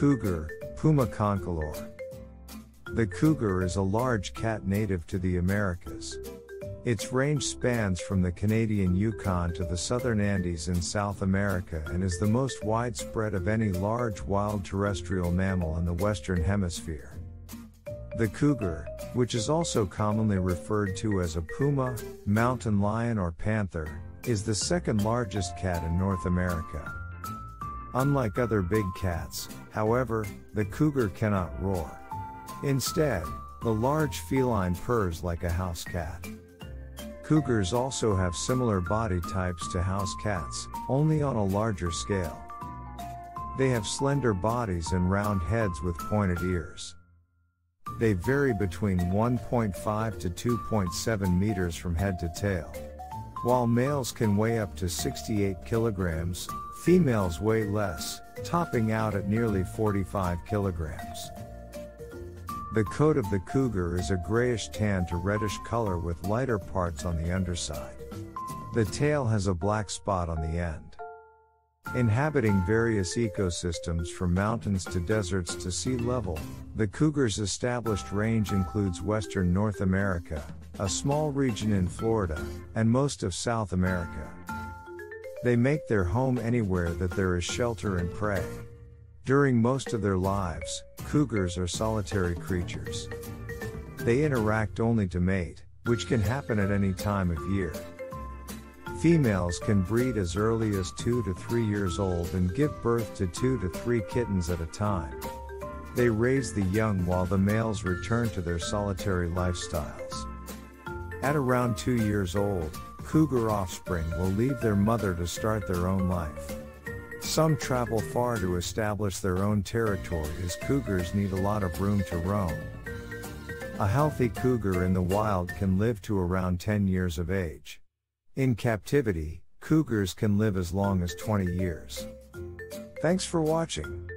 Cougar, Puma concolor. The cougar is a large cat native to the Americas. Its range spans from the Canadian Yukon to the southern Andes in South America and is the most widespread of any large wild terrestrial mammal in the Western Hemisphere. The cougar, which is also commonly referred to as a puma, mountain lion, or panther, is the second largest cat in North America. Unlike other big cats, however, the cougar cannot roar. Instead, the large feline purrs like a house cat. Cougars also have similar body types to house cats, only on a larger scale. They have slender bodies and round heads with pointed ears. They vary between 1.5 to 2.7 meters from head to tail. While males can weigh up to 68 kilograms, females weigh less, topping out at nearly 45 kilograms. The coat of the cougar is a grayish tan to reddish color with lighter parts on the underside. The tail has a black spot on the end. Inhabiting various ecosystems from mountains to deserts to sea level, the cougar's established range includes western North America, a small region in Florida, and most of South America. They make their home anywhere that there is shelter and prey. During most of their lives, cougars are solitary creatures. They interact only to mate, which can happen at any time of year. Females can breed as early as 2 to 3 years old and give birth to 2 to 3 kittens at a time. They raise the young while the males return to their solitary lifestyles. At around 2 years old, cougar offspring will leave their mother to start their own life. Some travel far to establish their own territory as cougars need a lot of room to roam. A healthy cougar in the wild can live to around 10 years of age. In captivity, cougars can live as long as 20 years. Thanks for watching.